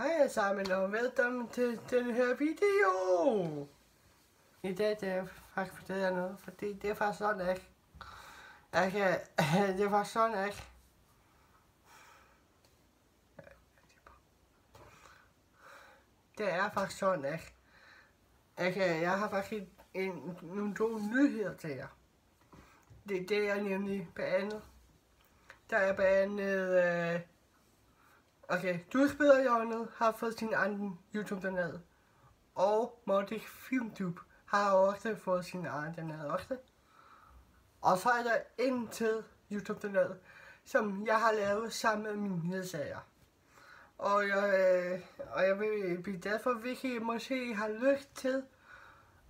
Hej alle sammen og velkommen til den her video. I dag det er faktisk fortæller jer noget, fordi det er faktisk sådan, at jeg kan, det er faktisk sådan, at det er faktisk sådan, at jeg, kan, jeg har faktisk en, nogle gode nyheder til jer. Det, det er nemlig behandlet. Der er behandlet øh, Okay, du spiller hjørnet har fået sin anden YouTube-kanal. Og Modik Filmtube har også fået sin egen kanal også. Og så er der en til YouTube-kanal, som jeg har lavet sammen med mine ledsager. Og jeg, øh, og jeg vil blive derfor, hvis I måske har lyst til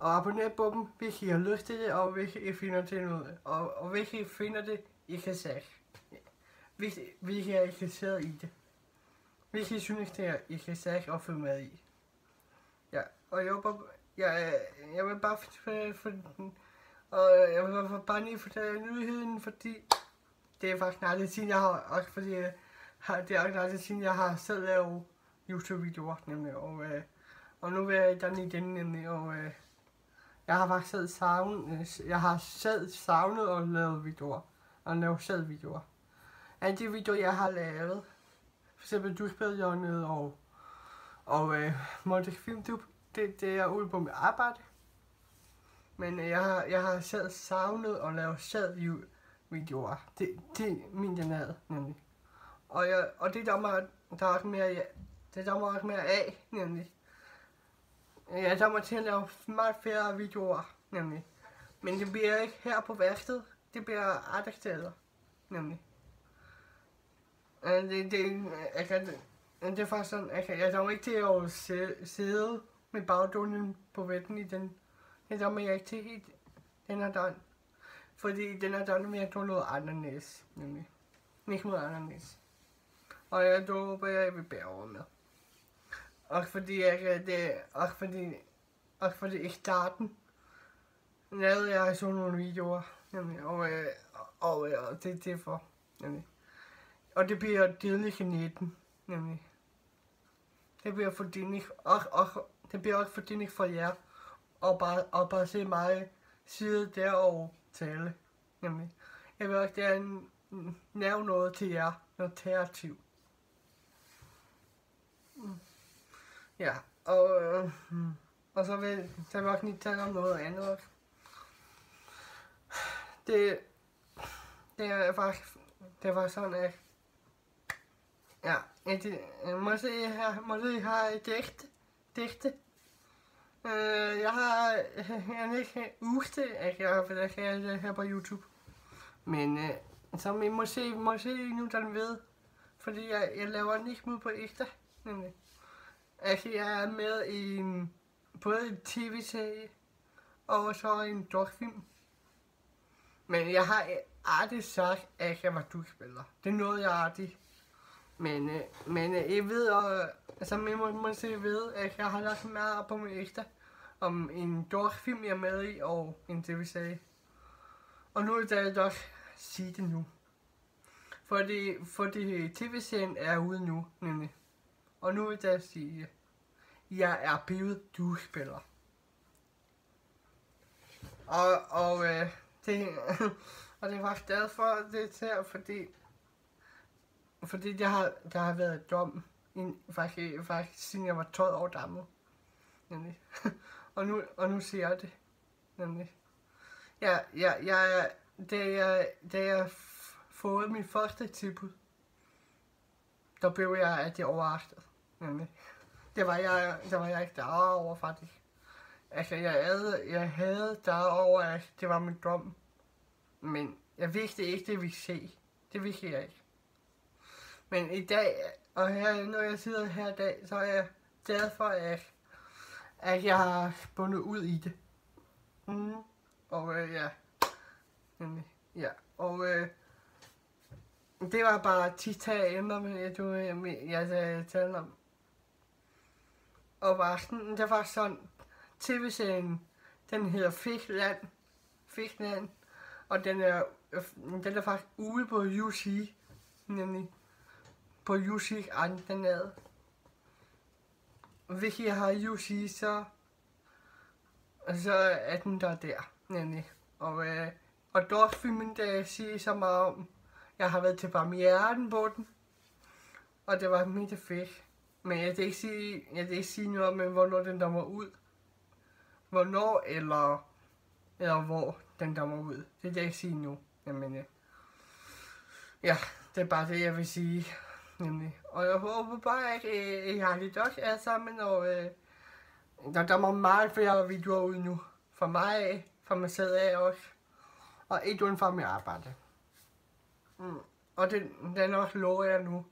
at abonnere på dem, hvis I har lyst til det, og hvis I finder det noget. Og, og hvis I finder det, I kan sige. Hvis, hvis I er interesseret i det. Hvilke synes det her, I kan sige og følge med i. Ja, og jeg, håber, jeg, jeg vil bare for, for, og jeg vil bare, bare lige fortælle nyheden, fordi det er faktisk aldrig siden jeg har, også fordi jeg har, det er også aldrig siden jeg har selv lavet YouTube-videoer, nemlig, og, øh, og nu vil jeg den igen, nemlig, og øh, jeg har faktisk selv savnet, jeg har selv savnet at lave videoer, og lave selv videoer. Alle de videoer, jeg har lavet, for eksempel duspilhjørnet og, og øh, Montek Filmtube, det, det er ude på mit arbejde. Men øh, jeg, har, jeg har selv savnet at lave selv videoer. Det, det er min kanal, nemlig. Og, jeg, og det der mig, der er mere, ja, det der mig mere af, nemlig. Jeg der mig til at lave meget færre videoer, nemlig. Men det bliver ikke her på værkstedet, det bliver andre steder, nemlig. Øh, det, det, jeg kan, det er faktisk sådan, jeg, kan, jeg kommer ikke til at sidde med bagdunden på væggen i den. Det kommer jeg ikke til i den her døgn. Fordi den her døgn vil jeg tog noget anderledes, nemlig. Ikke noget anderledes. Og jeg håber, jeg vil bære over med. Og fordi jeg, det, og fordi, og fordi i starten lavede jeg så nogle videoer, nemlig, og, øh, og, og, og det, det er for, nemlig. Og det bliver tidlig i 19, nemlig. Det bliver for din og, og, det bliver også for din for jer. Og bare, og bare se mig sidde der og tale, nemlig. Jeg vil også gerne nævne noget til jer, noget kreativ. Ja, og, øh, og så vil, så vil jeg også lige tale om noget andet også. Det, det er faktisk, det var sådan, at Ja, det, øh, måske, har, måske har jeg digte. digte. Uh, jeg har øh, jeg ikke uste, at jeg har været her, her på YouTube. Men øh, uh, som I må se nu den ved, fordi jeg, jeg laver den ikke på ægte. nemlig. Altså, jeg er med i en, både en tv-serie og så en dogfilm. Men jeg har aldrig sagt, at jeg var dugspiller. Det nåede jeg aldrig men, øh, men øh, jeg ved, og, altså, man må måske ved, at jeg har lagt meget op på min ekstra om en film, jeg er med i, og en tv-serie. Og nu er det dog sige det nu. Fordi, fordi tv-serien er ude nu, nemlig. Og nu vil jeg sige, jeg er blevet duespiller. Og, og, øh, det, og det er faktisk for, det er fordi fordi der har, der har været dom, en, faktisk, faktisk siden jeg var 12 år gammel. Nemlig. og, nu, og nu ser jeg det. Nemlig. Ja, ja, ja, da jeg, da jeg fået min første tilbud, der blev jeg at det overrasket. Nemlig. Det var jeg, det var jeg ikke derover faktisk. Altså, jeg havde, jeg havde derover, at det var min drøm. Men jeg vidste ikke, det ville se. Det vidste jeg ikke. Men i dag, og her, når jeg sidder her i dag, så er jeg glad for, at, at jeg har bundet ud i det. Mm. Og øh, ja, ja, og øh, det var bare tit emner, men jeg, du, jeg, jeg, jeg talte om. Og var det var sådan, tv-serien, den hedder Fiskland, Fiskland, og den er, den er faktisk ude på UC, nemlig på Jusik Antenade. hvis I har Jussi, så, så er den der der, nemlig. Og, øh, og Dorsfilmen, der siger så meget om, jeg har været til premieren på den, og det var mega fedt. Men jeg kan ikke sige, jeg kan ikke sige noget om, øh, hvornår den der var ud. Hvornår eller, eller hvor den der var ud. Det kan jeg ikke sige nu. Jamen, ja. ja, det er bare det, jeg vil sige. Nemlig. Øh, og jeg håber bare, at I, har lidt også er sammen, og øh, der, der må meget flere videoer ud nu. For mig, for mig selv af også. Og ikke uden for mit arbejde. Mm. Og den, den også lover jeg nu.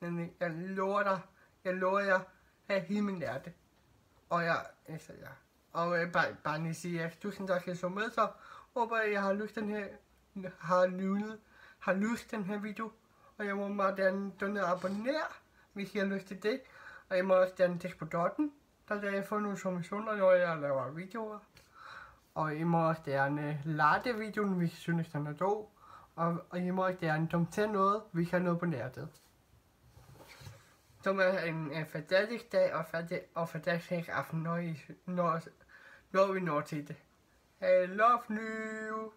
Nemlig, jeg lover dig, jeg lover jer af hele min hjerte. Og jeg, altså ja. Og øh, bare, bare lige sige, at tusind tak, jeg så med, så håber jeg, at har lyst den her, har lyttet, har lyst den her video. Og jeg må meget gerne donere og abonnere, hvis I har lyst til det. Og jeg må også gerne tække på dotten, der kan jeg få nogle informationer, når jeg laver videoer. Og I må også gerne lade videoen, hvis I synes, den er god. Og, og I må også gerne kommentere noget, hvis I har noget på nettet. Som er en, en fantastisk dag og, fanta- og fantastisk aften, når, I, når, når vi når til det. I love you!